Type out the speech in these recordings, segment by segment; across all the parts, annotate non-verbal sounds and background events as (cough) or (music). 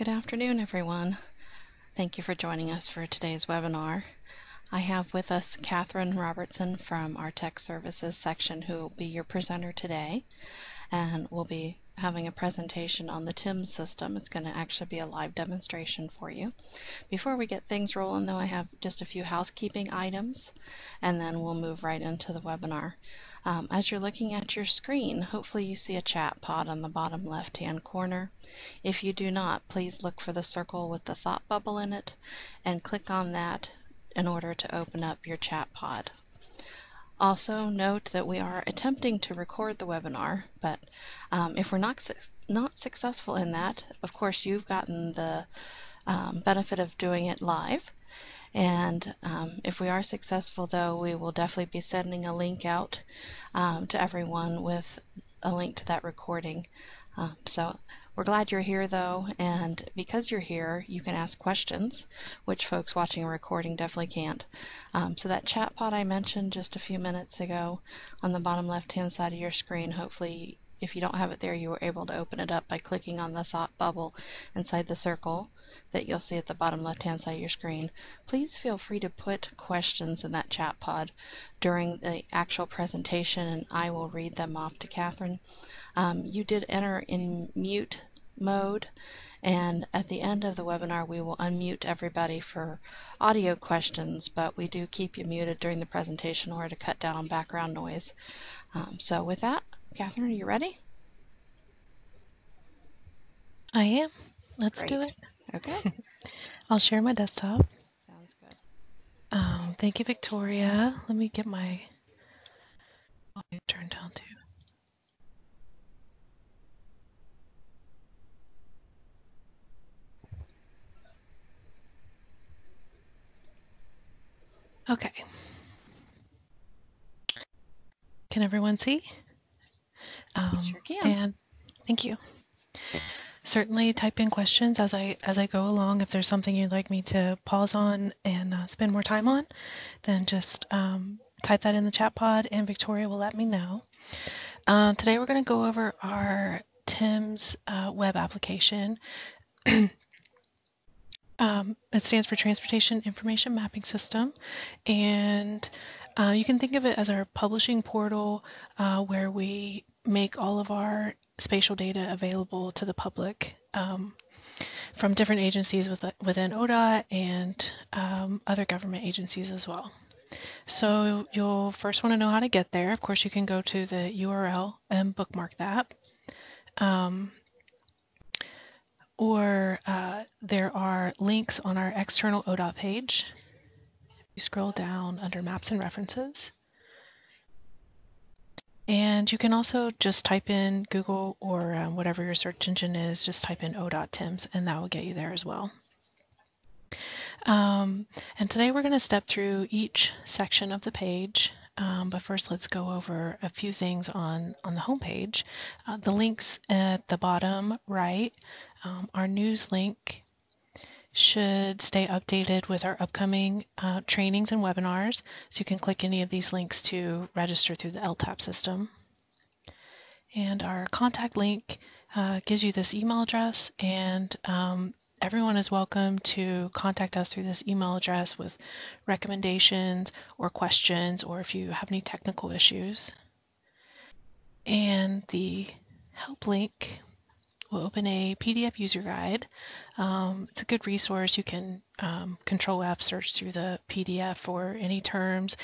Good afternoon, everyone. Thank you for joining us for today's webinar. I have with us Catherine Robertson from our Tech Services section who will be your presenter today and we'll be having a presentation on the TIMS system. It's going to actually be a live demonstration for you. Before we get things rolling though, I have just a few housekeeping items and then we'll move right into the webinar. Um, as you're looking at your screen, hopefully you see a chat pod on the bottom left hand corner. If you do not, please look for the circle with the thought bubble in it and click on that in order to open up your chat pod. Also note that we are attempting to record the webinar, but um, if we're not, su not successful in that, of course you've gotten the um, benefit of doing it live. And um, if we are successful though, we will definitely be sending a link out um, to everyone with a link to that recording. Um, so we're glad you're here though, and because you're here, you can ask questions, which folks watching a recording definitely can't. Um, so that chat pod I mentioned just a few minutes ago on the bottom left hand side of your screen, hopefully if you don't have it there, you were able to open it up by clicking on the thought bubble inside the circle that you'll see at the bottom left hand side of your screen. Please feel free to put questions in that chat pod during the actual presentation and I will read them off to Catherine. Um, you did enter in mute mode. And at the end of the webinar, we will unmute everybody for audio questions, but we do keep you muted during the presentation in order to cut down on background noise. Um, so with that, Catherine, are you ready? I am. Let's Great. do it. Okay. (laughs) I'll share my desktop. Sounds good. Um, thank you, Victoria. Let me get my volume turned down too. Okay. Can everyone see? Um, Sure can. And thank you. Certainly type in questions as I as I go along. If there's something you'd like me to pause on and uh, spend more time on, then just um, type that in the chat pod and Victoria will let me know. Um, today we're going to go over our TIMS uh, web application. (clears throat) Um, it stands for Transportation Information Mapping System. And uh, you can think of it as our publishing portal uh, where we make all of our spatial data available to the public um, from different agencies with, within ODOT and um, other government agencies as well. So you'll first want to know how to get there. Of course, you can go to the URL and bookmark that. Um, or uh, there are links on our external ODOT page. You scroll down under maps and references. And you can also just type in Google or um, whatever your search engine is, just type in ODOT TIMS and that will get you there as well. Um, and today we're going to step through each section of the page. Um, but first, let's go over a few things on, on the home page. Uh, the links at the bottom right um, our news link should stay updated with our upcoming uh, trainings and webinars. So you can click any of these links to register through the LTAP system. And our contact link uh, gives you this email address and um, everyone is welcome to contact us through this email address with recommendations or questions or if you have any technical issues. And the help link we'll open a PDF user guide. Um, it's a good resource. You can um, control F search through the PDF for any terms.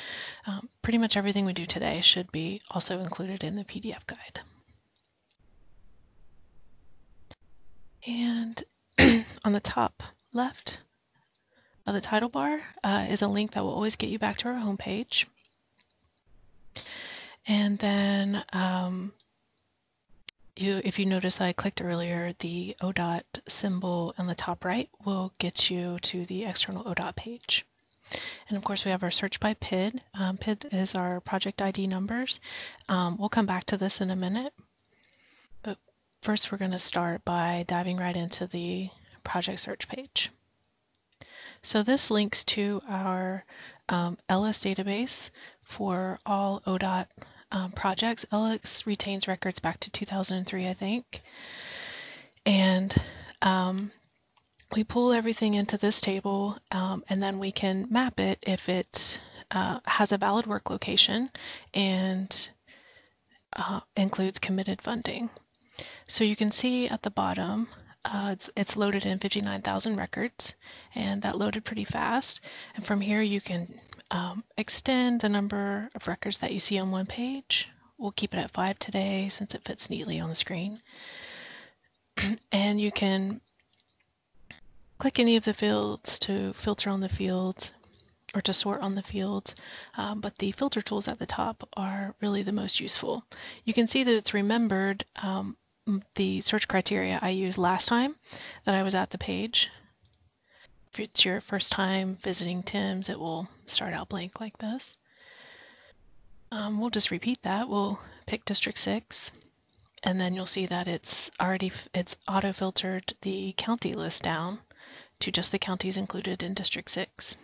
Um, pretty much everything we do today should be also included in the PDF guide. And (clears throat) on the top left of the title bar uh, is a link that will always get you back to our homepage. And then um, you, if you notice I clicked earlier, the ODOT symbol on the top right will get you to the external ODOT page. And of course, we have our search by PID. Um, PID is our project ID numbers. Um, we'll come back to this in a minute. But first, we're going to start by diving right into the project search page. So this links to our um, database for all ODOT um, projects. ELIS retains records back to 2003, I think. And um, we pull everything into this table um, and then we can map it if it uh, has a valid work location and uh, includes committed funding. So you can see at the bottom, uh, it's, it's loaded in 59,000 records and that loaded pretty fast. And from here you can um, extend the number of records that you see on one page. We'll keep it at five today since it fits neatly on the screen. (clears throat) and you can click any of the fields to filter on the fields or to sort on the fields, um, but the filter tools at the top are really the most useful. You can see that it's remembered um, the search criteria I used last time that I was at the page. If it's your first time visiting TIMS, it will start out blank like this. Um, we'll just repeat that. We'll pick District 6, and then you'll see that it's already, it's auto-filtered the county list down to just the counties included in District 6.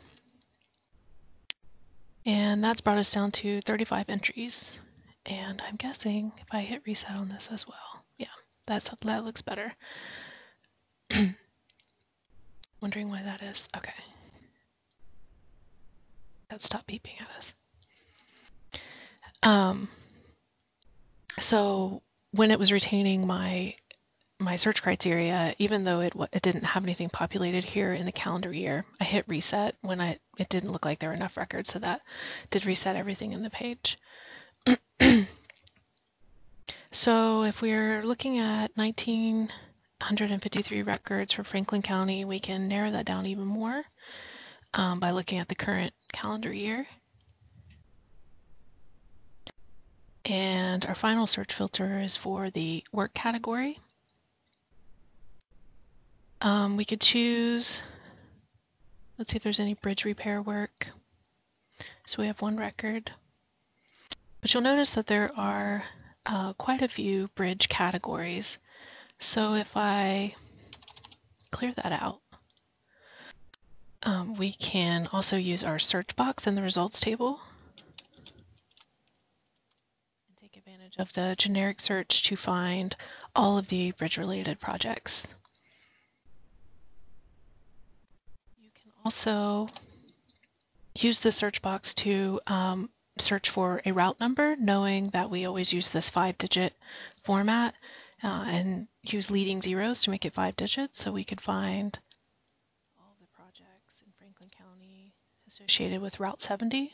And that's brought us down to 35 entries. And I'm guessing if I hit reset on this as well, that's that looks better. (clears throat) Wondering why that is. Okay. That stopped beeping at us. Um, so when it was retaining my my search criteria, even though it, it didn't have anything populated here in the calendar year, I hit reset when I it didn't look like there were enough records, so that did reset everything in the page. (clears throat) so if we're looking at 1953 records for Franklin County, we can narrow that down even more um, by looking at the current calendar year. And our final search filter is for the work category. Um, we could choose, let's see if there's any bridge repair work. So we have one record. But you'll notice that there are uh, quite a few bridge categories. So if I clear that out, um, we can also use our search box in the results table and take advantage of the generic search to find all of the bridge related projects. You can also use the search box to um, search for a route number, knowing that we always use this five digit format uh, and use leading zeros to make it five digits. So we could find all the projects in Franklin County associated with Route 70.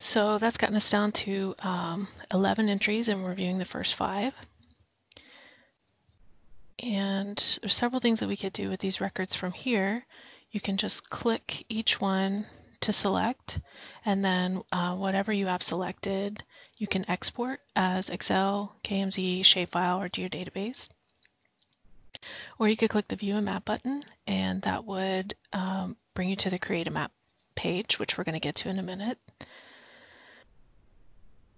So that's gotten us down to um, 11 entries and we're viewing the first five. And there's several things that we could do with these records from here. You can just click each one to select, and then uh, whatever you have selected, you can export as Excel, KMZ, shapefile, or to your database. Or you could click the View a Map button, and that would um, bring you to the Create a Map page, which we're going to get to in a minute.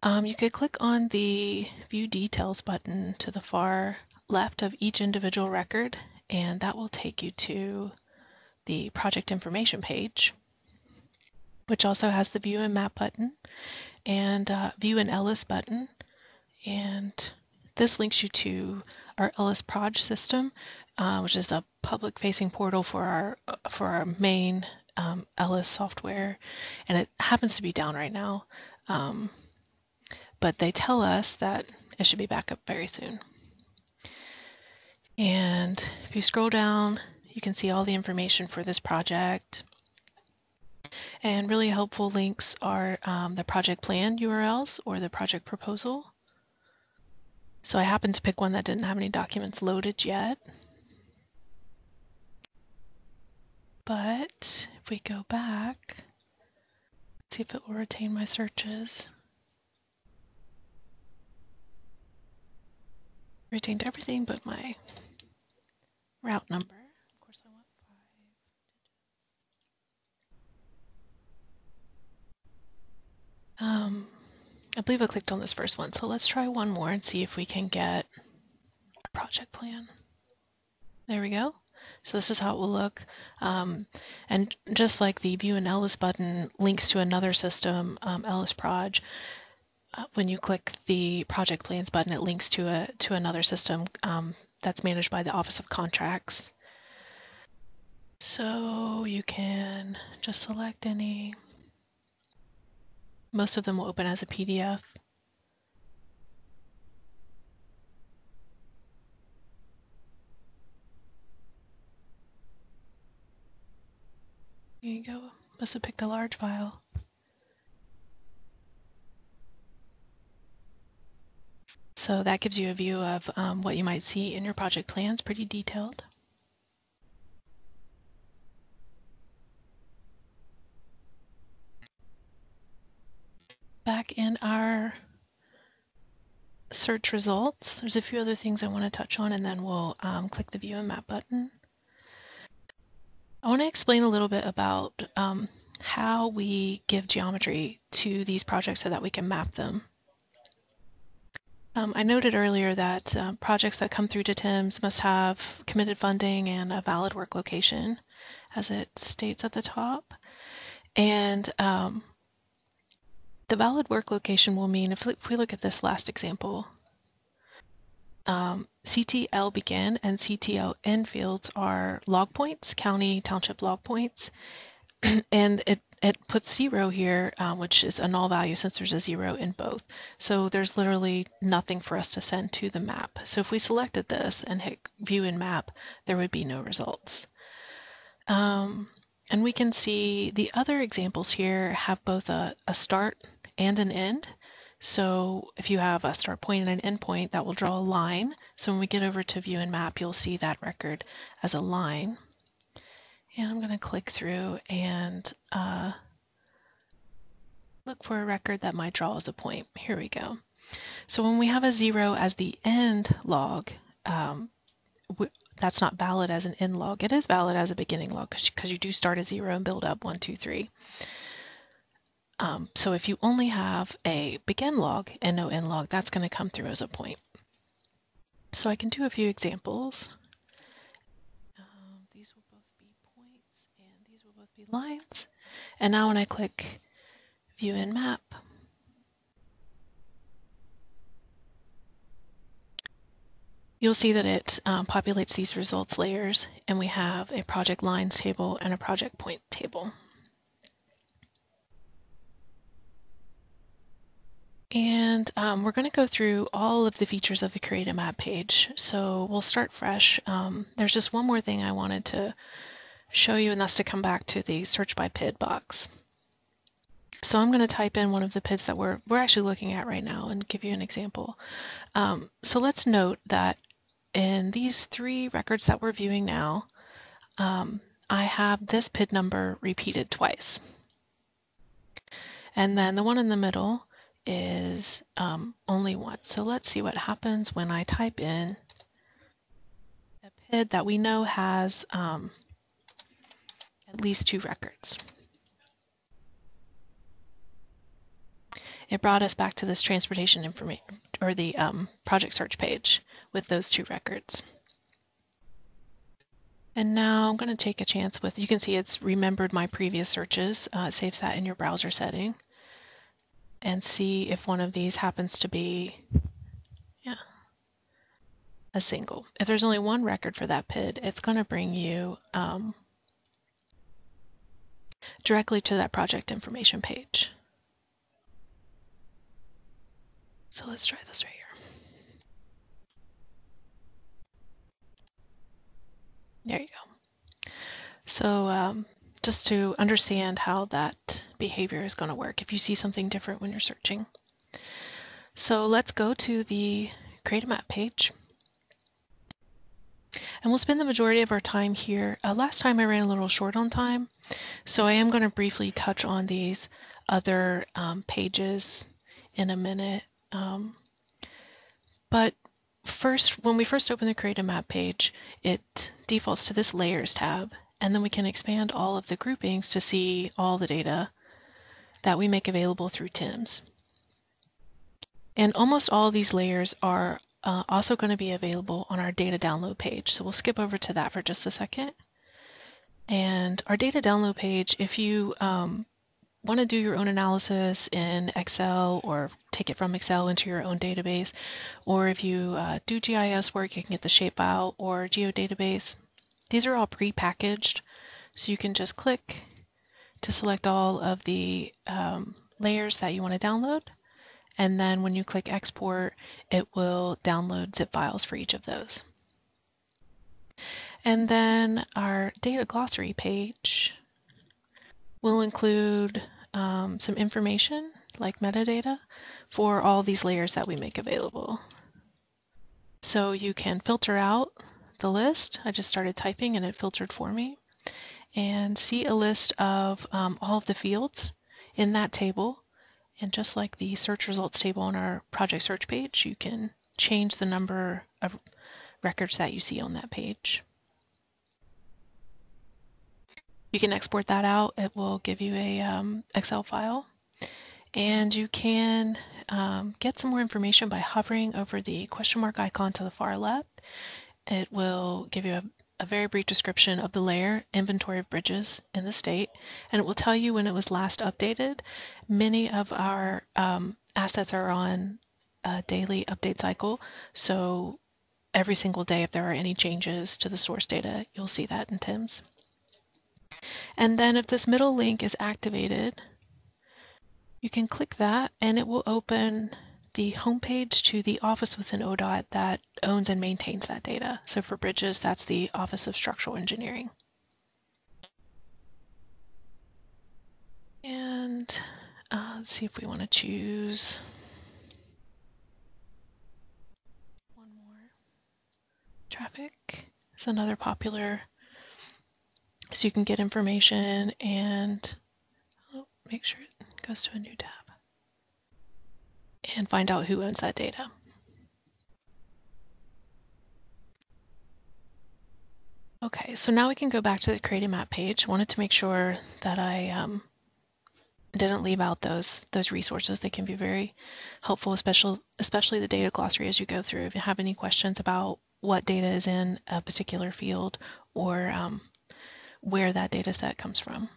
Um, you could click on the View Details button to the far left of each individual record, and that will take you to the project information page, which also has the view and map button and uh, view and Ellis button. And this links you to our Ellis Proj system, uh, which is a public facing portal for our, for our main um, Ellis software. And it happens to be down right now. Um, but they tell us that it should be back up very soon. And if you scroll down, you can see all the information for this project. And really helpful links are um, the project plan URLs or the project proposal. So I happened to pick one that didn't have any documents loaded yet. But if we go back, see if it will retain my searches. Retained everything but my route number. Of course, I want five digits. Um, I believe I clicked on this first one, so let's try one more and see if we can get a project plan. There we go. So this is how it will look. Um, and just like the View and Ellis button links to another system, um, Ellis Proj, uh, when you click the project plans button, it links to a to another system um, that's managed by the Office of Contracts. So you can just select any. Most of them will open as a PDF. There you go. Must have picked a large file. So that gives you a view of um, what you might see in your project plans, pretty detailed. Back in our search results, there's a few other things I want to touch on and then we'll um, click the view and map button. I want to explain a little bit about um, how we give geometry to these projects so that we can map them. Um, I noted earlier that uh, projects that come through to TIMS must have committed funding and a valid work location, as it states at the top. And um, the valid work location will mean, if, we look at this last example, um, CTL begin and CTL end fields are log points, county township log points. (clears throat) and it, it puts zero here, um, which is a null value since there's a zero in both. So there's literally nothing for us to send to the map. So if we selected this and hit view and map, there would be no results. Um, and we can see the other examples here have both a, a start and an end. So if you have a start point and an end point, that will draw a line. So when we get over to view and map, you'll see that record as a line. And I'm going to click through and uh, look for a record that might draw as a point. Here we go. So when we have a zero as the end log, um, that's not valid as an end log. It is valid as a beginning log because you do start at zero and build up one, two, three. Um, so if you only have a begin log and no end log, that's going to come through as a point. So I can do a few examples. Um, these will both be points and these will both be lines. And now when I click view and map, you'll see that it um, populates these results layers and we have a project lines table and a project point table. And um, we're going to go through all of the features of the Create a Map page. So we'll start fresh. Um, there's just one more thing I wanted to show you, and that's to come back to the search by PID box. So I'm going to type in one of the PIDs that we're, we're actually looking at right now and give you an example. Um, so let's note that in these three records that we're viewing now, um, I have this PID number repeated twice. And then the one in the middle is um, only one. So let's see what happens when I type in a PID that we know has um, at least two records. It brought us back to this transportation information or the um, project search page with those two records. And now I'm going to take a chance with, you can see it's remembered my previous searches. Uh, it saves that in your browser setting and see if one of these happens to be yeah, a single. If there's only one record for that PID, it's going to bring you um, directly to that project information page. So let's try this right here. There you go. So um, just to understand how that behavior is going to work if you see something different when you're searching. So let's go to the Create a Map page. And we'll spend the majority of our time here. Uh, last time I ran a little short on time, so I am going to briefly touch on these other um, pages in a minute. Um, but first, when we first open the Create a Map page, it defaults to this Layers tab, and then we can expand all of the groupings to see all the data that we make available through TIMS. And almost all these layers are uh, also going to be available on our data download page. So we'll skip over to that for just a second. And our data download page, if you um, want to do your own analysis in Excel or take it from Excel into your own database, or if you uh, do GIS work, you can get the shapefile or geodatabase. These are all pre-packaged, so you can just click to select all of the um, layers that you want to download. And then when you click export, it will download zip files for each of those. And then our data glossary page will include um, some information like metadata for all these layers that we make available. So you can filter out the list. I just started typing and it filtered for me. And see a list of um, all of the fields in that table. And just like the search results table on our project search page, you can change the number of records that you see on that page. You can export that out. It will give you a um, Excel file. And you can um, get some more information by hovering over the question mark icon to the far left. It will give you a, a very brief description of the layer inventory of bridges in the state, and it will tell you when it was last updated. Many of our um, assets are on a daily update cycle, so every single day if there are any changes to the source data, you'll see that in TIMS. And then if this middle link is activated, you can click that and it will open the homepage to the office within ODOT that owns and maintains that data. So for bridges, that's the Office of Structural Engineering. And uh, let's see if we want to choose one more. Traffic is another popular so you can get information and oh, make sure it goes to a new tab and find out who owns that data. Okay, so now we can go back to the create a map page. Wanted to make sure that I um, didn't leave out those those resources. They can be very helpful, especially especially the data glossary as you go through. If you have any questions about what data is in a particular field or um, where that data set comes from.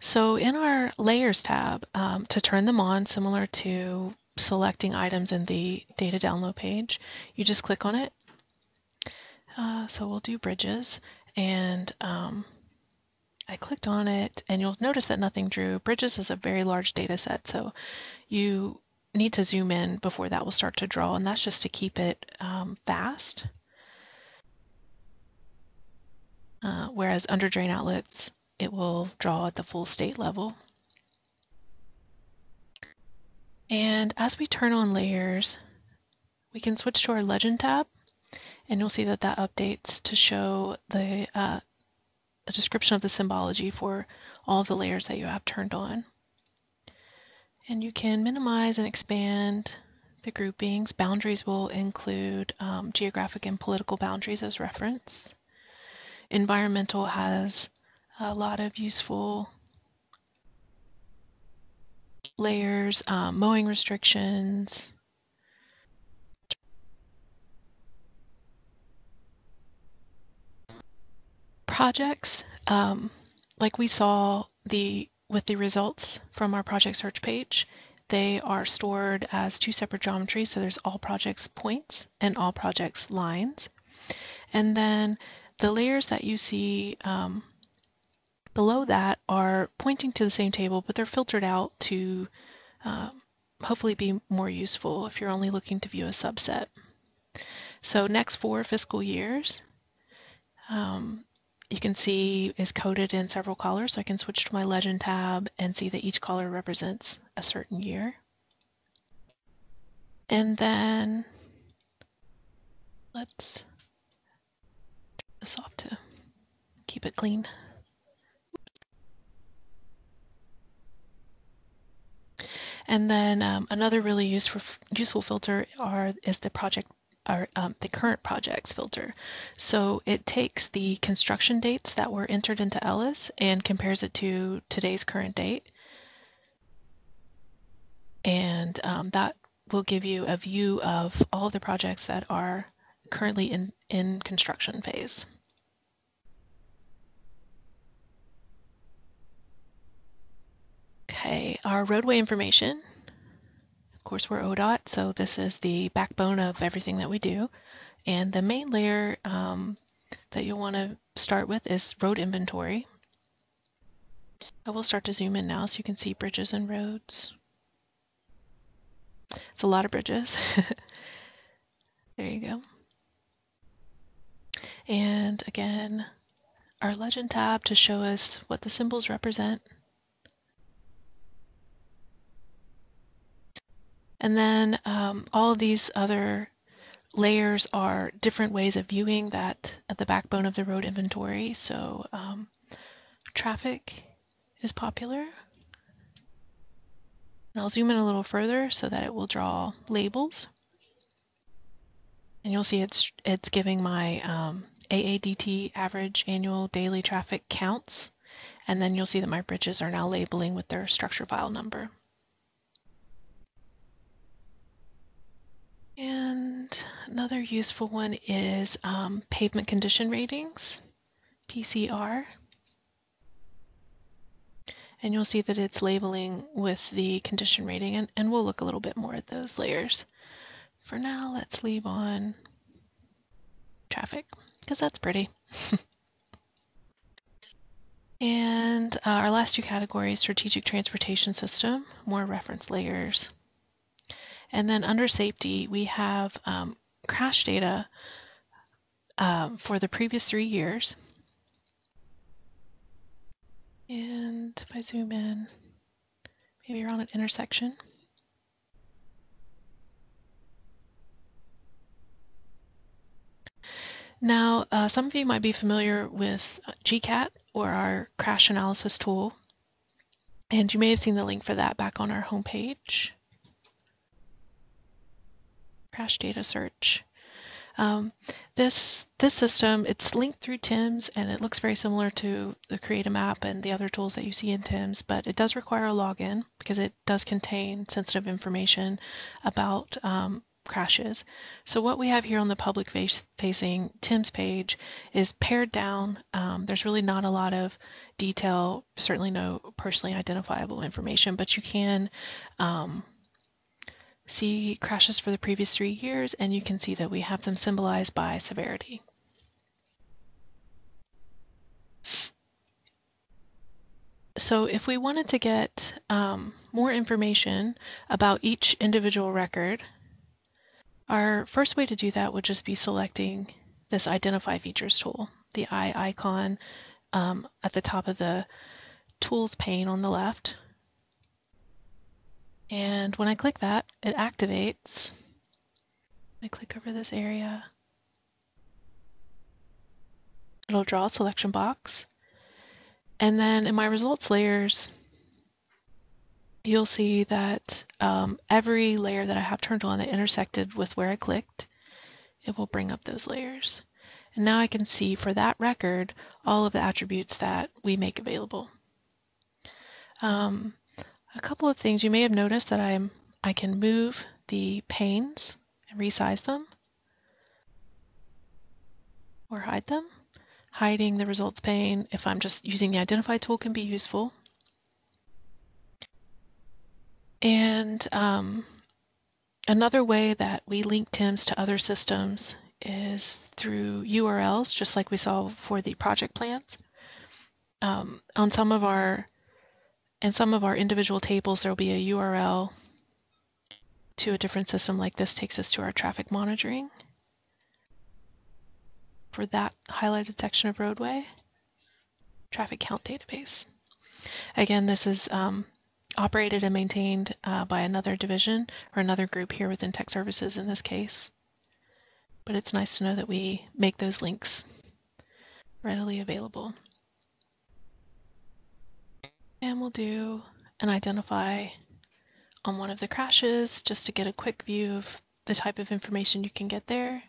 So in our layers tab, um, to turn them on, similar to selecting items in the data download page, you just click on it. Uh, so we'll do bridges and um, I clicked on it and you'll notice that nothing drew. Bridges is a very large data set, so you need to zoom in before that will start to draw and that's just to keep it um, fast. Uh, whereas under drain outlets, it will draw at the full state level. And as we turn on layers, we can switch to our legend tab and you'll see that that updates to show the uh, a description of the symbology for all the layers that you have turned on. And you can minimize and expand the groupings. Boundaries will include um, geographic and political boundaries as reference environmental has a lot of useful layers, um, mowing restrictions, projects, um, like we saw the with the results from our project search page, they are stored as two separate geometries. So there's all projects points and all projects lines. And then the layers that you see um, below that are pointing to the same table, but they're filtered out to um, hopefully be more useful if you're only looking to view a subset. So next four fiscal years, um, you can see is coded in several colors. So I can switch to my legend tab and see that each color represents a certain year. And then let's this off to keep it clean. And then um, another really useful useful filter are is the project or um, the current projects filter. So it takes the construction dates that were entered into ELLIS and compares it to today's current date. And um, that will give you a view of all the projects that are currently in, in construction phase. Our roadway information. Of course, we're ODOT, so this is the backbone of everything that we do. And the main layer um, that you'll want to start with is road inventory. I will start to zoom in now so you can see bridges and roads. It's a lot of bridges. (laughs) there you go. And again, our legend tab to show us what the symbols represent. And then um, all of these other layers are different ways of viewing that at the backbone of the road inventory. So um, traffic is popular. And I'll zoom in a little further so that it will draw labels. And you'll see it's it's giving my um, AADT average annual daily traffic counts. And then you'll see that my bridges are now labeling with their structure file number. And another useful one is um, pavement condition ratings, PCR. And you'll see that it's labeling with the condition rating, and, and we'll look a little bit more at those layers. For now, let's leave on traffic, because that's pretty. (laughs) and uh, our last two categories, strategic transportation system, more reference layers. And then under safety, we have um, crash data um, for the previous three years. And if I zoom in, maybe around an intersection. Now, uh, some of you might be familiar with uh, GCAT or our crash analysis tool. And you may have seen the link for that back on our homepage crash data search. Um, this this system, it's linked through TIMS and it looks very similar to the Create a Map and the other tools that you see in TIMS, but it does require a login because it does contain sensitive information about um, crashes. So what we have here on the public face facing TIMS page is pared down. Um, there's really not a lot of detail, certainly no personally identifiable information, but you can um, see crashes for the previous three years, and you can see that we have them symbolized by severity. So if we wanted to get um, more information about each individual record, our first way to do that would just be selecting this Identify Features tool, the eye icon um, at the top of the Tools pane on the left. And when I click that, it activates. I click over this area. It'll draw a selection box. And then in my results layers, you'll see that um, every layer that I have turned on that intersected with where I clicked, it will bring up those layers. And now I can see for that record all of the attributes that we make available. Um, a couple of things you may have noticed that I'm I can move the panes and resize them or hide them. Hiding the results pane if I'm just using the identify tool can be useful. And um, another way that we link TIMS to other systems is through URLs, just like we saw for the project plans. Um, on some of our in some of our individual tables, there will be a URL to a different system like this takes us to our traffic monitoring for that highlighted section of roadway traffic count database. Again, this is um, operated and maintained uh, by another division or another group here within tech services in this case. But it's nice to know that we make those links readily available. And we'll do an identify on one of the crashes just to get a quick view of the type of information you can get there.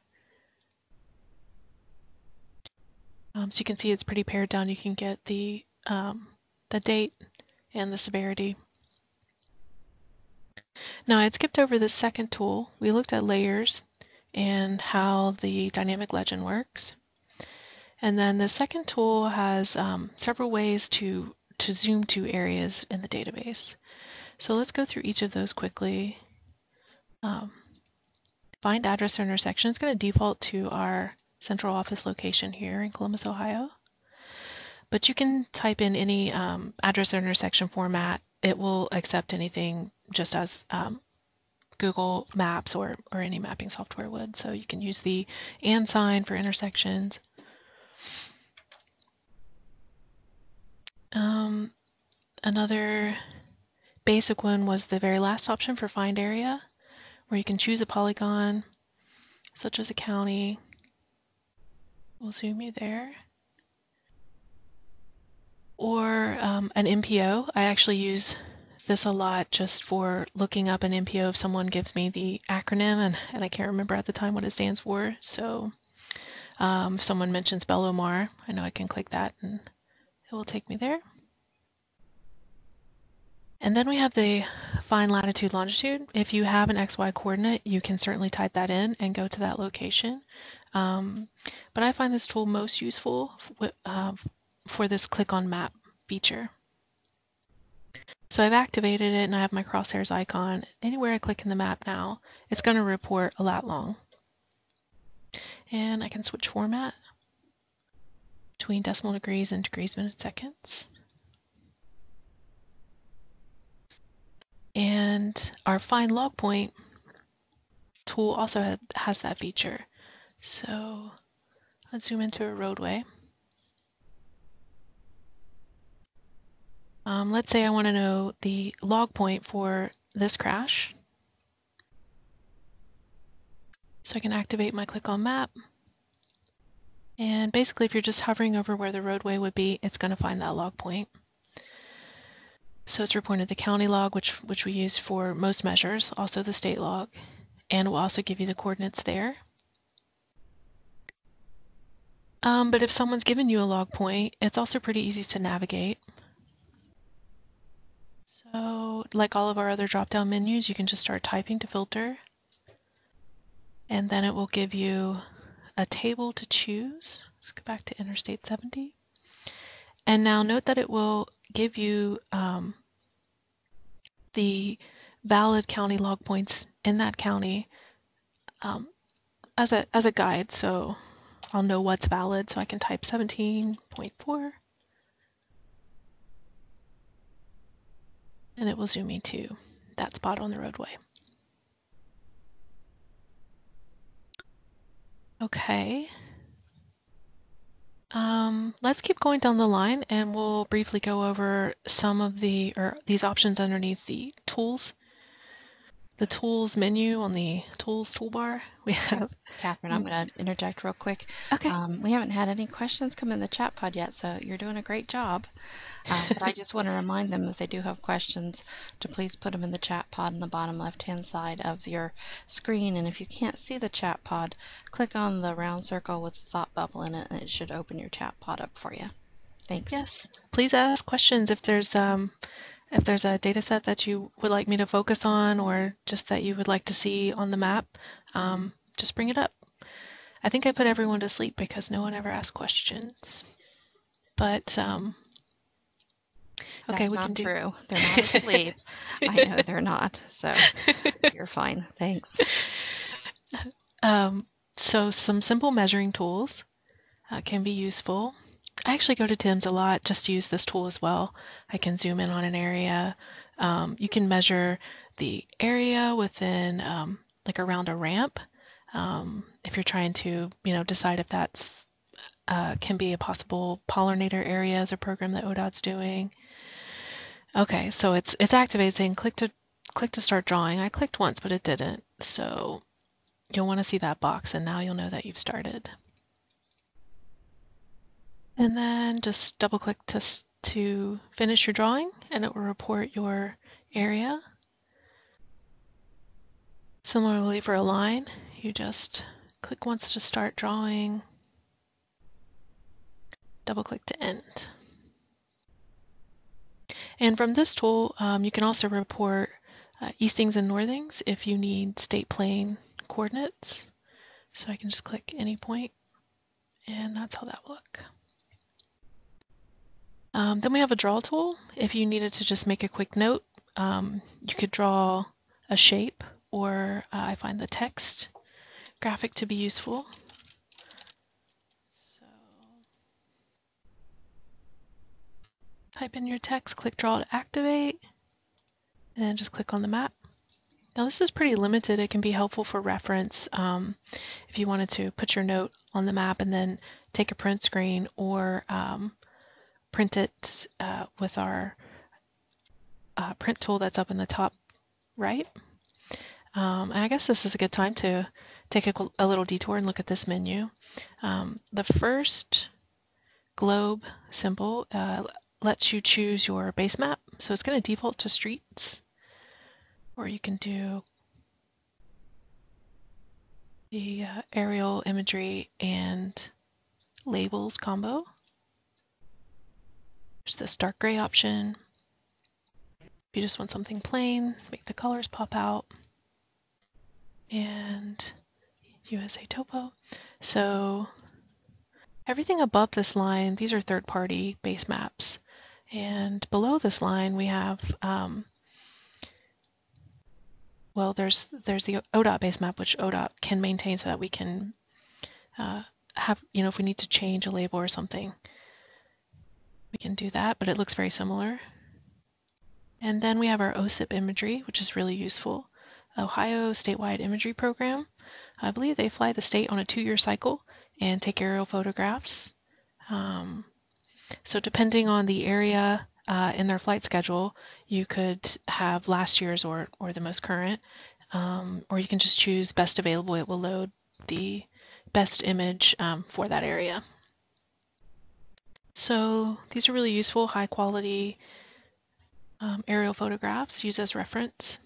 Um, so you can see it's pretty pared down. You can get the, um, the date and the severity. Now I had skipped over the second tool. We looked at layers and how the dynamic legend works. And then the second tool has um, several ways to to zoom to areas in the database. So let's go through each of those quickly. Um, find address or intersection is going to default to our central office location here in Columbus, Ohio. But you can type in any um, address or intersection format. It will accept anything just as um, Google Maps or, or any mapping software would. So you can use the and sign for intersections. Um, another basic one was the very last option for find area, where you can choose a polygon, such as a county. We'll zoom you there. Or um, an MPO. I actually use this a lot just for looking up an MPO if someone gives me the acronym and, and I can't remember at the time what it stands for. So um, if someone mentions Bel-O-Mar, I know I can click that and it will take me there. And then we have the find latitude longitude. If you have an XY coordinate, you can certainly type that in and go to that location. Um, but I find this tool most useful uh, for this click on map feature. So I've activated it and I have my crosshairs icon. Anywhere I click in the map now, it's going to report a lat long. And I can switch format between decimal degrees and degrees minutes seconds. And our find log point tool also has that feature. So let's zoom into a roadway. Um, let's say I want to know the log point for this crash. So I can activate my click on map. And basically, if you're just hovering over where the roadway would be, it's going to find that log point. So it's reported the county log, which, which we use for most measures, also the state log, and we'll also give you the coordinates there. Um, but if someone's given you a log point, it's also pretty easy to navigate. So like all of our other drop-down menus, you can just start typing to filter. And then it will give you a table to choose. Let's go back to Interstate 70. And now note that it will give you um, the valid county log points in that county um, as, a, as a guide. So I'll know what's valid. So I can type 17.4 and it will zoom me to that spot on the roadway. Okay. Um, let's keep going down the line and we'll briefly go over some of the, or these options underneath the tools the tools menu on the tools toolbar. We have Catherine, I'm going to interject real quick. Okay. Um, we haven't had any questions come in the chat pod yet, so you're doing a great job. Uh, (laughs) but I just want to remind them if they do have questions to please put them in the chat pod in the bottom left hand side of your screen. And if you can't see the chat pod, click on the round circle with the thought bubble in it, and it should open your chat pod up for you. Thanks. Yes. Please ask questions if there's um, if there's a data set that you would like me to focus on or just that you would like to see on the map, um, just bring it up. I think I put everyone to sleep because no one ever asked questions. But um, okay, That's we can do. True. (laughs) They're not asleep. I know they're not. So you're fine. Thanks. (laughs) Um, so some simple measuring tools uh, can be useful. I actually go to TIMS a lot just to use this tool as well. I can zoom in on an area. Um, you can measure the area within um, like around a ramp. Um, if you're trying to, you know, decide if that's uh, can be a possible pollinator area as a program that ODOT's doing. Okay, so it's it's activated saying click to click to start drawing. I clicked once, but it didn't. So you'll want to see that box, and now you'll know that you've started. And then just double click to, to finish your drawing and it will report your area. Similarly for a line, you just click once to start drawing, double click to end. And from this tool, um, you can also report uh, eastings and northings if you need state plane coordinates. So I can just click any point and that's how that will look. Um, then we have a draw tool. If you needed to just make a quick note um, you could draw a shape or uh, I find the text graphic to be useful. So type in your text, click draw to activate, and then just click on the map. Now this is pretty limited. It can be helpful for reference um, if you wanted to put your note on the map and then take a print screen or um, print it uh, with our uh, print tool that's up in the top right. Um, I guess this is a good time to take a, a little detour and look at this menu. Um, the first globe symbol uh, lets you choose your base map. So it's going to default to streets, or you can do the uh, aerial imagery and labels combo. There's this dark gray option. If you just want something plain, make the colors pop out and USA Topo. So everything above this line, these are third-party base maps. And below this line, we have, um, well, there's there's the ODOT base map, which ODOT can maintain so that we can uh, have, you know, if we need to change a label or something, we can do that, but it looks very similar. And then we have our OSIP imagery, which is really useful. Ohio statewide imagery program. I believe they fly the state on a two-year cycle and take aerial photographs. Um, so depending on the area uh, in their flight schedule, you could have last year's or, or the most current, um, or you can just choose best available. It will load the best image um, for that area. So these are really useful, high quality um, aerial photographs used as reference.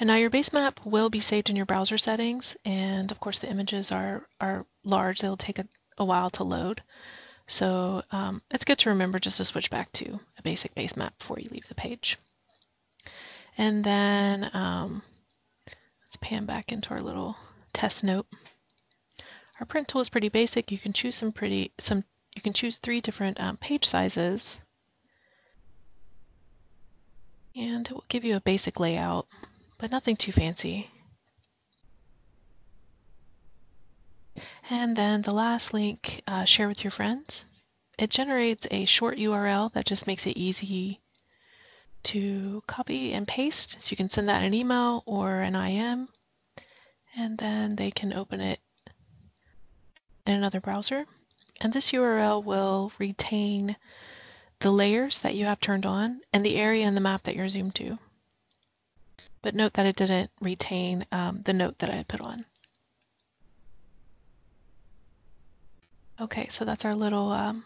And now your base map will be saved in your browser settings. And of course the images are, are large. They'll take a, a while to load. So um, it's good to remember just to switch back to a basic base map before you leave the page. And then um, let's pan back into our little test note. Our print tool is pretty basic. You can choose some pretty, some, you can choose three different um, page sizes. And it will give you a basic layout but nothing too fancy. And then the last link, uh, share with your friends. It generates a short URL that just makes it easy to copy and paste. So you can send that an email or an IM, and then they can open it in another browser. And this URL will retain the layers that you have turned on and the area in the map that you're zoomed to but note that it didn't retain um, the note that I had put on. Okay, so that's our little um,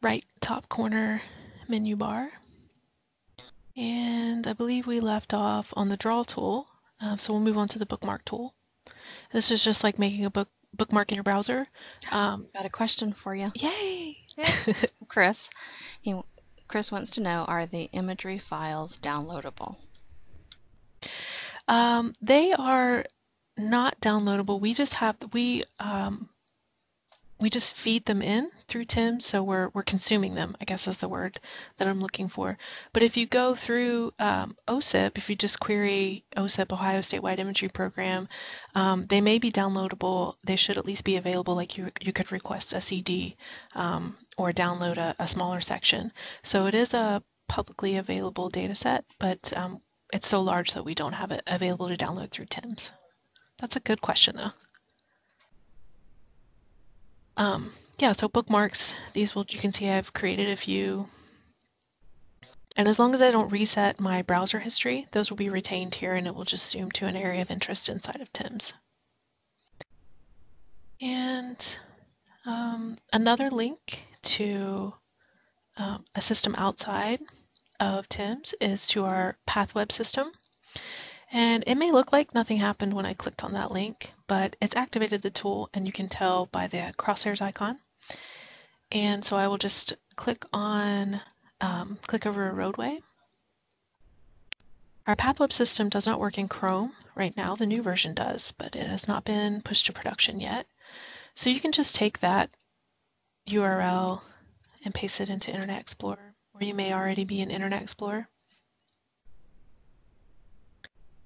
right top corner menu bar. And I believe we left off on the draw tool. Uh, so we'll move on to the bookmark tool. This is just like making a book bookmark in your browser. (gasps) Um, Got a question for you. Yay! (laughs) Chris, he, Chris wants to know, are the imagery files downloadable? Um, they are not downloadable. We just have we um, we just feed them in through TIMS, so we're we're consuming them. I guess is the word that I'm looking for. But if you go through um, OSIP, if you just query OSIP Ohio Statewide Imagery Program, um, they may be downloadable. They should at least be available. Like you you could request a CD um, or download a, a smaller section. So it is a publicly available data set, but um, it's so large that we don't have it available to download through TIMS? That's a good question though. Um, yeah, so bookmarks, these will, you can see I've created a few. And as long as I don't reset my browser history, those will be retained here and it will just zoom to an area of interest inside of TIMS. And um, another link to um, a system outside of TIMS is to our PathWeb system. And it may look like nothing happened when I clicked on that link, but it's activated the tool and you can tell by the crosshairs icon. And so I will just click on, um, click over a roadway. Our PathWeb system does not work in Chrome right now. The new version does, but it has not been pushed to production yet. So you can just take that URL and paste it into Internet Explorer or you may already be in Internet Explorer.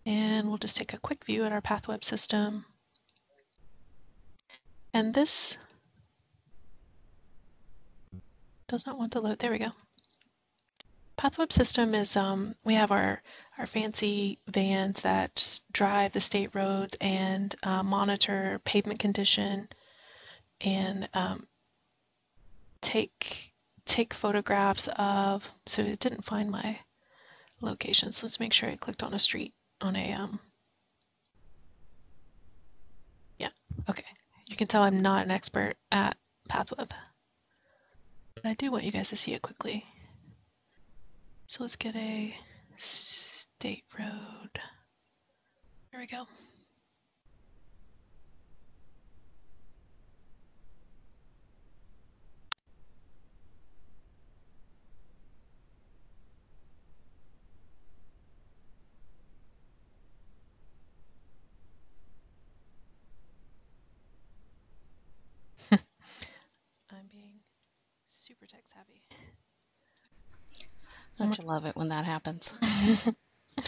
And we'll just take a quick view at our PathWeb system. And this does not want to load. There we go. PathWeb system is, um, we have our, our fancy vans that drive the state roads and uh, monitor pavement condition and um, take take photographs of, so it didn't find my locations. Let's make sure I clicked on a street on a, um, yeah, okay. You can tell I'm not an expert at PathWeb, but I do want you guys to see it quickly. So let's get a state road. There we go. Don't you love it when that happens? (laughs)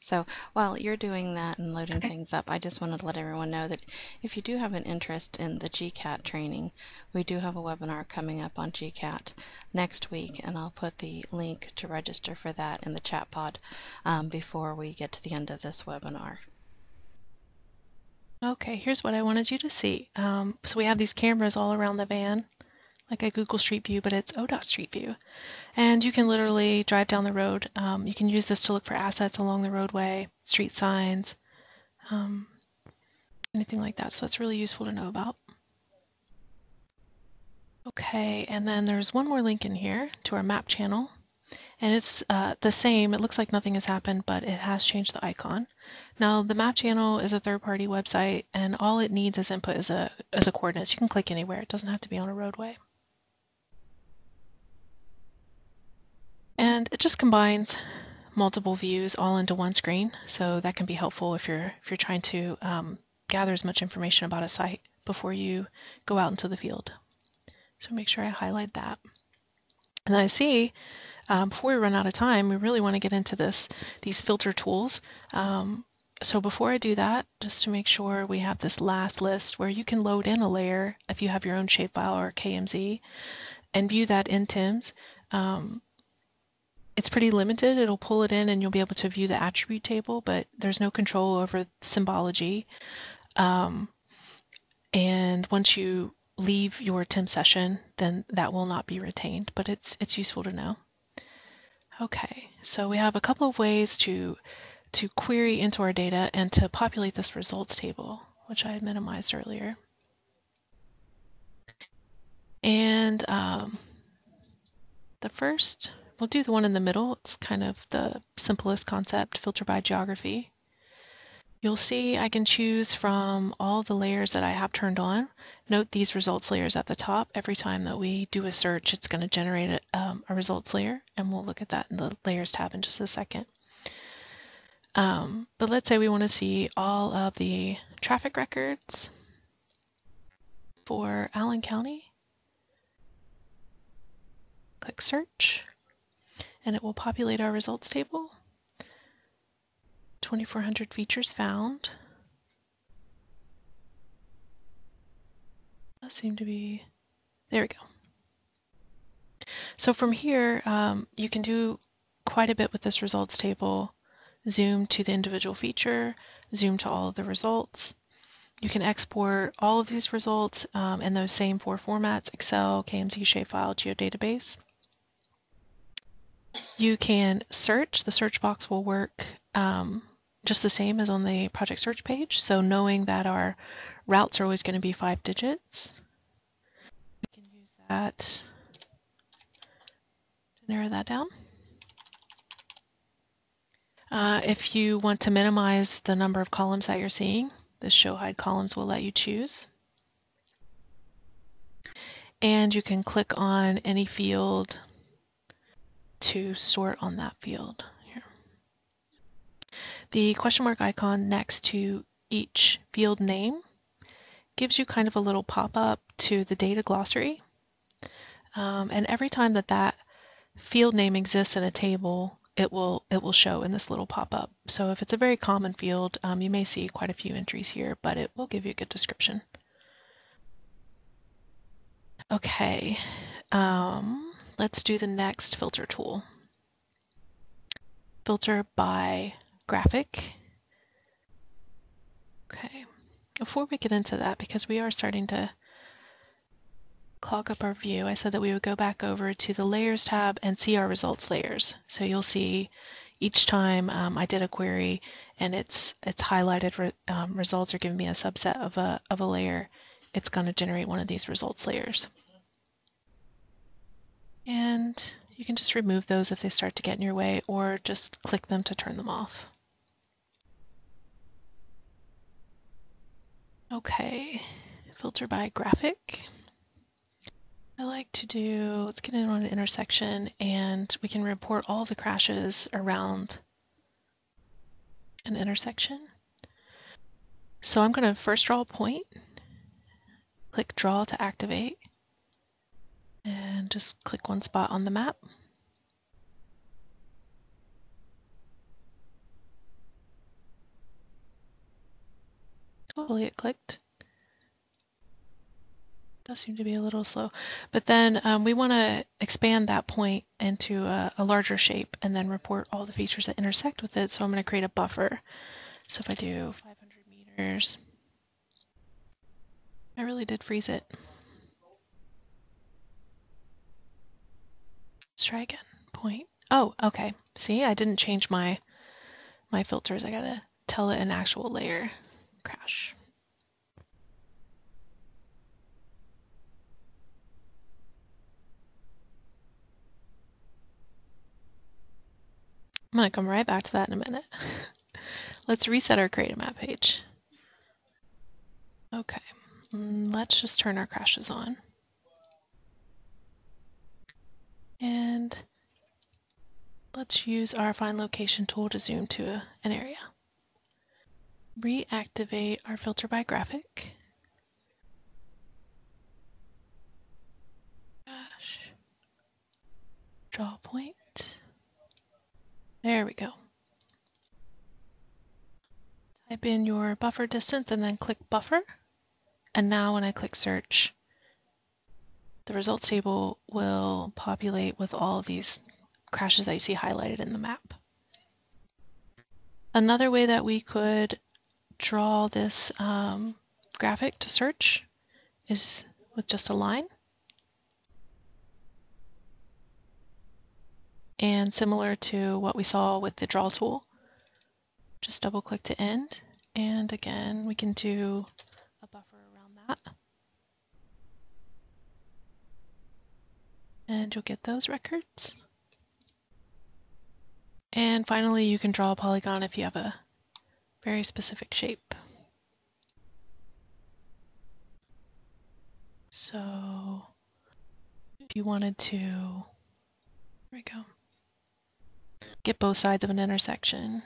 so while you're doing that and loading okay. things up, I just wanted to let everyone know that if you do have an interest in the GCAT training, we do have a webinar coming up on GCAT next week, and I'll put the link to register for that in the chat pod um, before we get to the end of this webinar. Okay, here's what I wanted you to see. Um, so we have these cameras all around the van like a Google Street View, but it's ODOT Street View. And you can literally drive down the road. Um, you can use this to look for assets along the roadway, street signs, um, anything like that. So that's really useful to know about. Okay, and then there's one more link in here to our map channel. And it's uh, the same. It looks like nothing has happened, but it has changed the icon. Now, the map channel is a third-party website, and all it needs as input is a, is a coordinates. You can click anywhere. It doesn't have to be on a roadway. And it just combines multiple views all into one screen. So that can be helpful if you're if you're trying to um, gather as much information about a site before you go out into the field. So make sure I highlight that. And I see um, before we run out of time, we really want to get into this these filter tools. Um, so before I do that, just to make sure we have this last list where you can load in a layer if you have your own shapefile or KMZ and view that in TIMS. Um, it's pretty limited. It'll pull it in and you'll be able to view the attribute table, but there's no control over symbology. Um, and once you leave your TIMS session, then that will not be retained, but it's, it's useful to know. Okay, so we have a couple of ways to, to query into our data and to populate this results table, which I minimized earlier. And um, the first We'll do the one in the middle. It's kind of the simplest concept, filter by geography. You'll see I can choose from all the layers that I have turned on. Note these results layers at the top. Every time that we do a search, it's going to generate a, um, a results layer, and we'll look at that in the layers tab in just a second. Um, but let's say we want to see all of the traffic records for Allen County. Click search and it will populate our results table. 2400 features found. That seem to be, there we go. So from here, um, you can do quite a bit with this results table. Zoom to the individual feature, zoom to all of the results. You can export all of these results um, in those same four formats, Excel, KMZ, shapefile, geodatabase. You can search. The search box will work um, just the same as on the project search page. So knowing that our routes are always going to be five digits, we can use that to narrow that down. Uh, if you want to minimize the number of columns that you're seeing, the show hide columns will let you choose. And you can click on any field to sort on that field here. The question mark icon next to each field name gives you kind of a little pop-up to the data glossary. Um, and every time that that field name exists in a table, it will it will show in this little pop-up. So if it's a very common field, um, you may see quite a few entries here, but it will give you a good description. Okay, um, let's do the next filter tool. Filter by graphic. Okay, before we get into that, because we are starting to clog up our view, I said that we would go back over to the Layers tab and see our results layers. So you'll see each time um, I did a query and it's it's highlighted re, um, results are giving me a subset of a, of a layer, it's going to generate one of these results layers. And you can just remove those if they start to get in your way or just click them to turn them off. Okay, filter by graphic. I like to do, let's get in on an intersection and we can report all the crashes around an intersection. So I'm going to first draw a point, click draw to activate, and just click one spot on the map. Hopefully it clicked does seem to be a little slow. But then um, we want to expand that point into a, a, larger shape and then report all the features that intersect with it. So I'm going to create a buffer. So if I do 500 meters, I really did freeze it. Try again. Point. Oh, okay. See, I didn't change my my filters. I got to tell it an actual layer. Crash. I'm to come right back to that in a minute. (laughs) let's reset our create a map page. Okay, mm, let's just turn our crashes on. And let's use our find location tool to zoom to a, an area. Reactivate our filter by graphic. Gosh. Draw point. There we go. Type in your buffer distance and then click buffer. And now when I click search, the results table will populate with all of these crashes that you see highlighted in the map. Another way that we could draw this um, graphic to search is with just a line. And similar to what we saw with the draw tool, just double click to end. And again, we can do a buffer around that. And you'll get those records. And finally, you can draw a polygon if you have a very specific shape. So if you wanted to, there we go get both sides of an intersection.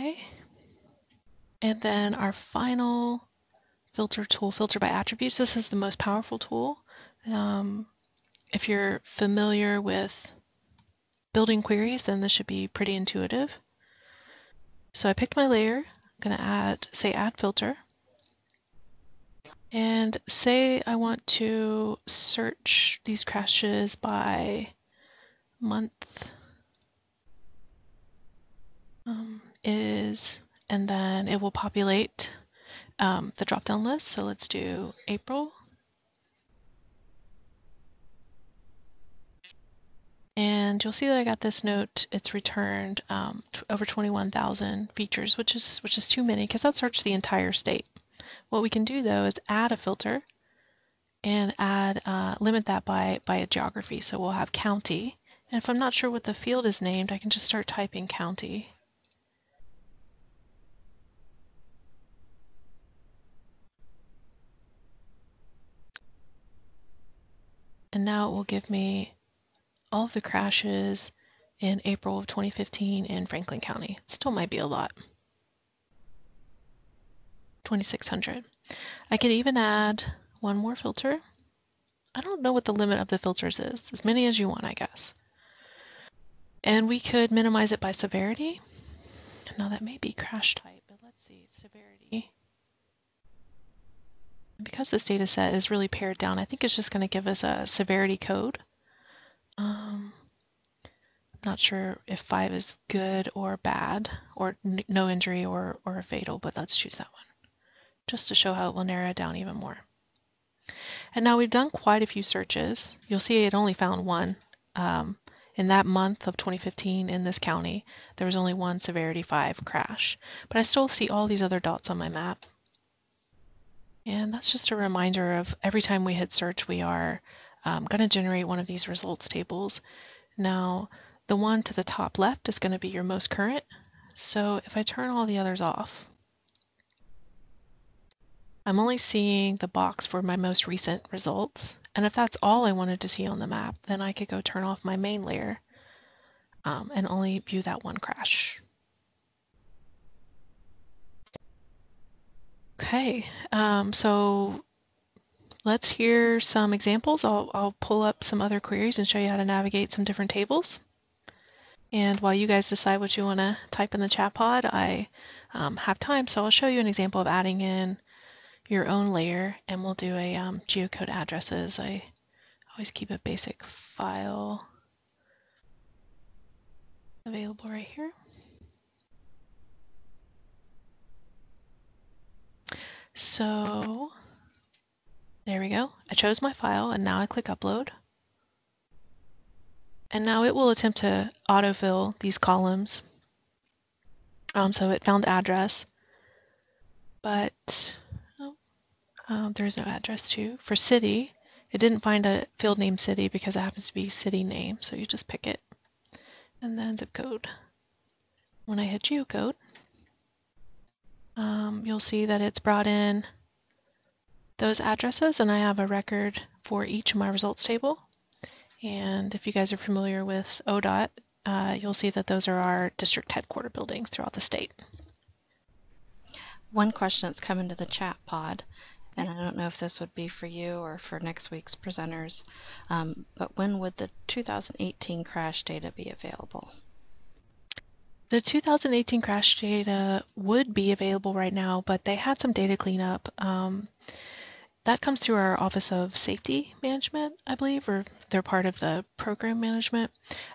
Okay. And then our final filter tool, filter by attributes. This is the most powerful tool. Um, if you're familiar with building queries, then this should be pretty intuitive. So I picked my layer, I'm going to add, say add filter. And say I want to search these crashes by month um, is, and then it will populate um, the drop-down list. So let's do April And you'll see that I got this note. It's returned um, over 21,000 features, which is which is too many because that searched the entire state. What we can do though is add a filter and add uh, limit that by by a geography. So we'll have county. And if I'm not sure what the field is named, I can just start typing county. And now it will give me all of the crashes in April of 2015 in Franklin County. Still might be a lot. 2600. I could even add one more filter. I don't know what the limit of the filters is. As many as you want, I guess. And we could minimize it by severity. Now that may be crash type, but let's see, severity. Because this data set is really pared down, I think it's just going to give us a severity code. Um, not sure if five is good or bad, or no injury or, or fatal, but let's choose that one, just to show how it will narrow it down even more. And now we've done quite a few searches. You'll see it only found one. Um, in that month of 2015 in this county, there was only one severity 5 crash. But I still see all these other dots on my map. And that's just a reminder of every time we hit search, we are um, going to generate one of these results tables. Now, the one to the top left is going to be your most current. So if I turn all the others off, I'm only seeing the box for my most recent results. And if that's all I wanted to see on the map, then I could go turn off my main layer um, and only view that one crash. Okay, um, so let's hear some examples. I'll, I'll pull up some other queries and show you how to navigate some different tables. And while you guys decide what you want to type in the chat pod, I um, have time, so I'll show you an example of adding in your own layer, and we'll do a um, geocode addresses. I always keep a basic file available right here. So there we go. I chose my file and now I click upload. And now it will attempt to autofill these columns. Um, so it found address, but oh, um, there is no address to. For city, it didn't find a field name city because it happens to be city name. So you just pick it and then zip code. When I hit geocode, um, you'll see that it's brought in those addresses and I have a record for each of my results table. And if you guys are familiar with ODOT, uh, you'll see that those are our district headquarter buildings throughout the state. One question that's come into the chat pod, and I don't know if this would be for you or for next week's presenters, um, but when would the 2018 crash data be available? The 2018 crash data would be available right now, but they had some data cleanup. Um, that comes through our Office of Safety Management, I believe, or they're part of the program management.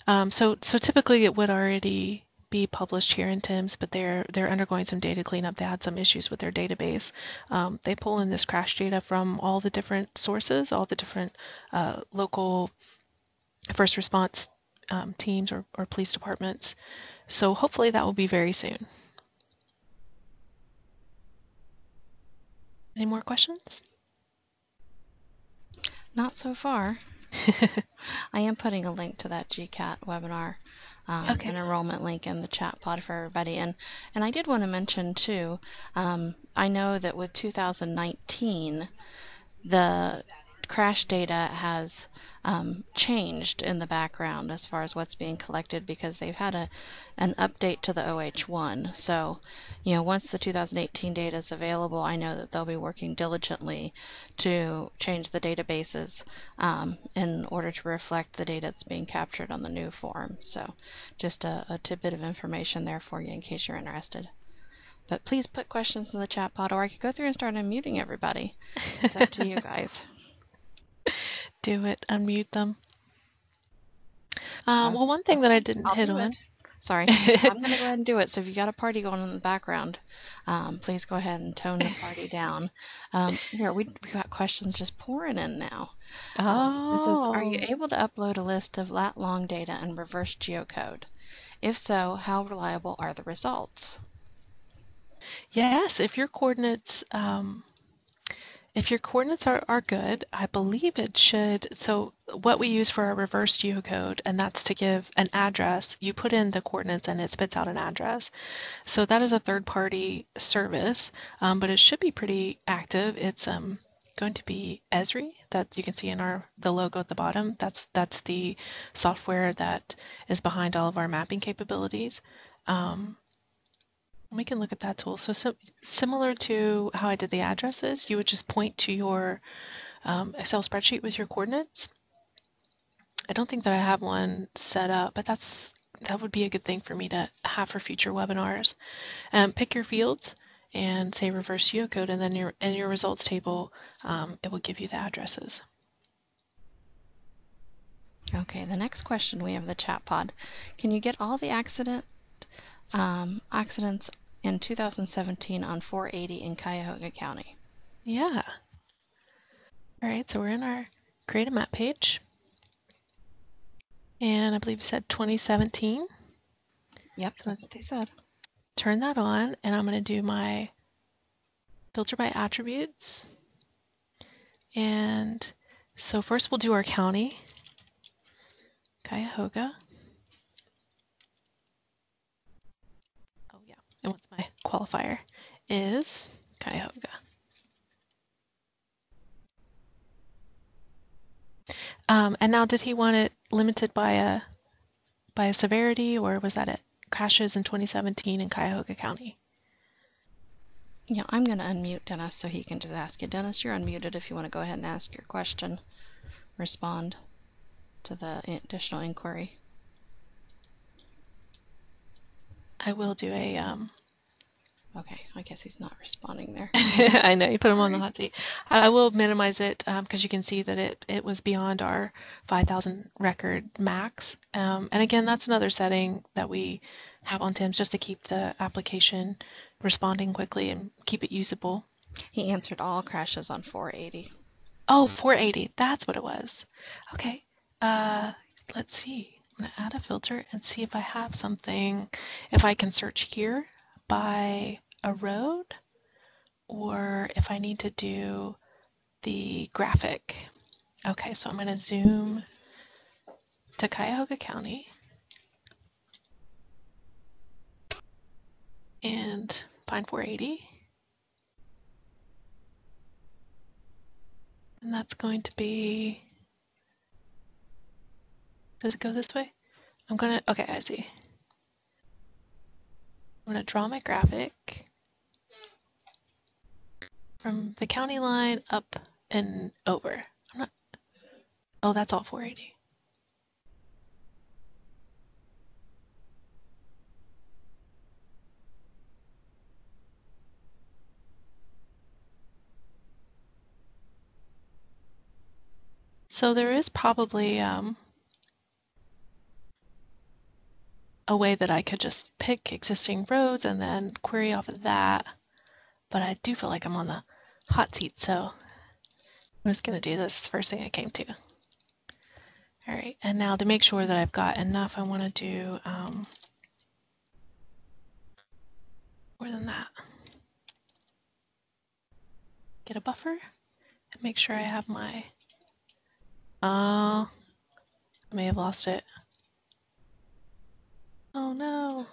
Um, so, so typically it would already be published here in TIMS, but they're they're undergoing some data cleanup. They had some issues with their database. Um, they pull in this crash data from all the different sources, all the different uh, local first response um, teams or, or police departments. So hopefully that will be very soon. Any more questions? Not so far. (laughs) I am putting a link to that GCAT webinar, um, okay. an enrollment link in the chat pod for everybody. And and I did want to mention too. Um, I know that with 2019, the crash data has um, changed in the background as far as what's being collected because they've had a an update to the OH1. So, you know, once the 2018 data is available, I know that they'll be working diligently to change the databases um, in order to reflect the data that's being captured on the new form. So, just a, a tidbit of information there for you in case you're interested. But please put questions in the chat pod, or I could go through and start unmuting everybody. It's up to you (laughs) guys. (laughs) Do it. Unmute them. Um, well, one thing that I didn't I'll hit on. It. Sorry, (laughs) I'm going to go ahead and do it. So if you got a party going in the background, um, please go ahead and tone the party (laughs) down. Um, here, we we got questions just pouring in now. Oh. This is: Are you able to upload a list of lat long data and reverse geocode? If so, how reliable are the results? Yes, if your coordinates um, if your coordinates are, are good, I believe it should. So what we use for our reverse geocode, and that's to give an address, you put in the coordinates and it spits out an address. So that is a third party service, um, but it should be pretty active. It's um, going to be Esri that you can see in our the logo at the bottom. That's that's the software that is behind all of our mapping capabilities. Um, we can look at that tool. So, so similar to how I did the addresses, you would just point to your um, Excel spreadsheet with your coordinates. I don't think that I have one set up, but that's that would be a good thing for me to have for future webinars. Um, pick your fields and say reverse geocode, and then your in your results table, um, it will give you the addresses. Okay, the next question we have the chat pod. Can you get all the accident um, accidents in 2017 on 480 in Cuyahoga County? Yeah. All right, so we're in our create a map page. And I believe it said 2017. Yep, that's what they said turn that on and I'm going to do my filter by attributes. And so first we'll do our county, Cuyahoga. Oh yeah, and what's my qualifier is Cuyahoga. Um, and now did he want it limited by a by a severity or was that it? crashes in 2017 in Cuyahoga County. Yeah, I'm going to unmute Dennis so he can just ask you. Dennis, you're unmuted if you want to go ahead and ask your question, respond to the additional inquiry. I will do a um, Okay, I guess he's not responding there. (laughs) I know you put him on the hot seat. I will minimize it because um, you can see that it it was beyond our 5,000 record max. Um, and again, that's another setting that we have on TIMS just to keep the application responding quickly and keep it usable. He answered all crashes on 480. Oh, 480. That's what it was. Okay. Uh, let's see. I'm to add a filter and see if I have something. If I can search here by a road or if I need to do the graphic. Okay, so I'm going to zoom to Cuyahoga County and find 480. And that's going to be, does it go this way? I'm to, okay, I see. I'm to draw my graphic from the county line up and over. I'm not, oh, that's all 480. So there is probably um, a way that I could just pick existing roads and then query off of that. But I do feel like I'm on the hot seat, so I'm just going to do this first thing I came to. All right, and now to make sure that I've got enough, I want to do um, more than that. Get a buffer and make sure I have my, uh, I may have lost it. Oh no.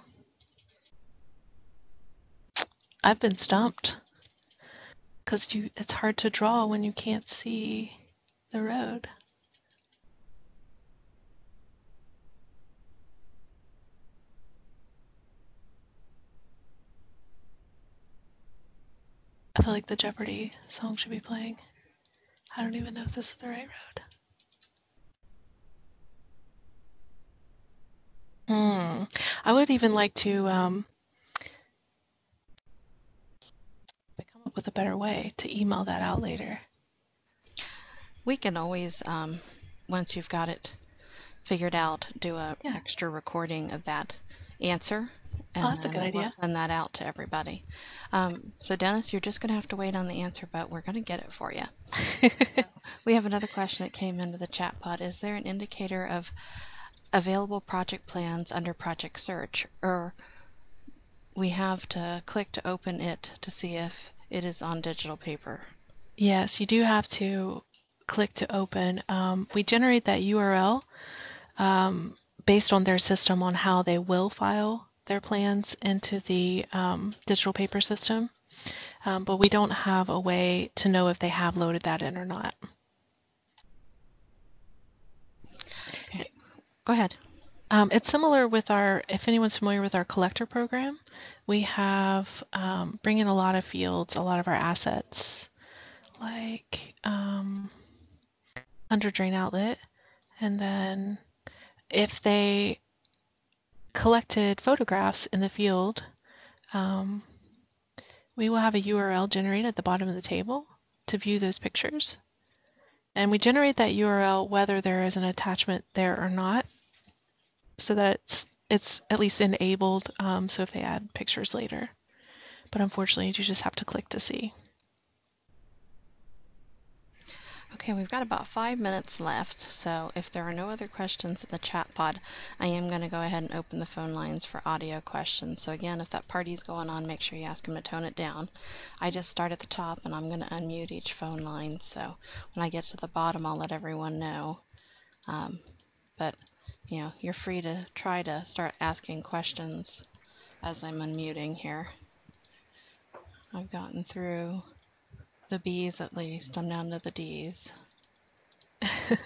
I've been stumped. Because you it's hard to draw when you can't see the road. I feel like the Jeopardy song should be playing. I don't even know if this is the right road. Hmm. I would even like to um, come up with a better way to email that out later. We can always, um, once you've got it figured out, do a Yeah. extra recording of that answer. And Oh, that's a good we'll idea. send that out to everybody. Um, so Dennis, you're just going to have to wait on the answer, but we're going to get it for you. (laughs) We have another question that came into the chat pod. Is there an indicator of available project plans under project search or we have to click to open it to see if it is on digital paper? Yes, you do have to click to open. Um, we generate that URL um, based on their system on how they will file their plans into the um, digital paper system. um, but we don't have a way to know if they have loaded that in or not. Go ahead. Um, it's similar with our, if anyone's familiar with our collector program, we have um, bring in a lot of fields, a lot of our assets, like um, under drain outlet. And then if they collected photographs in the field, um, we will have a URL generated at the bottom of the table to view those pictures. And we generate that URL whether there is an attachment there or not, so that it's, it's at least enabled, um, so if they add pictures later. But unfortunately, you just have to click to see. Okay, we've got about five minutes left, so if there are no other questions in the chat pod, I am going to go ahead and open the phone lines for audio questions. So again, if that party's going on, make sure you ask them to tone it down. I just start at the top and I'm going to unmute each phone line, so when I get to the bottom, I'll let everyone know. Um, but, you know, you're free to try to start asking questions as I'm unmuting here. I've gotten through the B's at least. I'm down to the D's. (laughs) How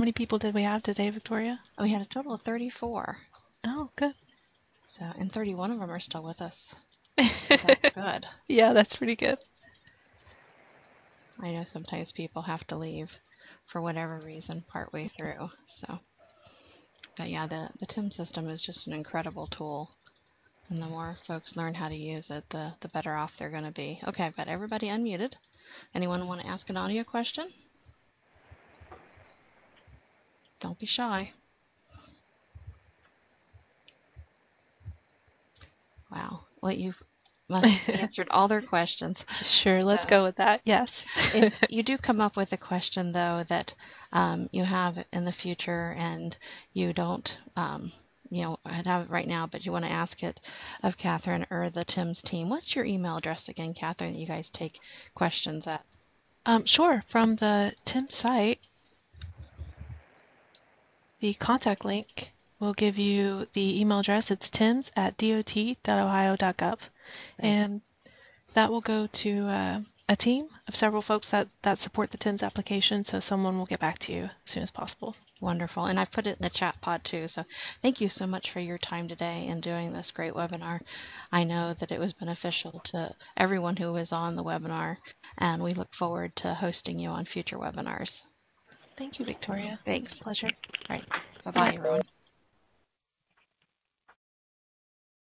many people did we have today, Victoria? We had a total of 34. Oh, good. So, and 31 of them are still with us. (laughs) So that's good. yeah, that's pretty good. I know sometimes people have to leave for whatever reason partway through. So, but yeah, the, the TIMS system is just an incredible tool. And the more folks learn how to use it, the, the better off they're going to be. Okay, I've got everybody unmuted. Anyone want to ask an audio question? Don't be shy. Wow. Well, you've must (laughs) answered all their questions. Sure, let's go with that. Yes. if (laughs) you do come up with a question, though, that um, you have in the future and you don't um, you know, I have it right now, but you want to ask it of Catherine or the TIMS team. What's your email address again, Catherine, that you guys take questions at? Um, sure. From the Tim site, the contact link will give you the email address. It's tims at dot.ohio.gov. And that will go to uh, a team of several folks that, that support the TIMS application, so someone will get back to you as soon as possible. Wonderful. And I've put it in the chat pod too. So thank you so much for your time today and doing this great webinar. I know that it was beneficial to everyone who was on the webinar, and we look forward to hosting you on future webinars. Thank you, Victoria. Thanks. pleasure. All right. Bye bye, everyone.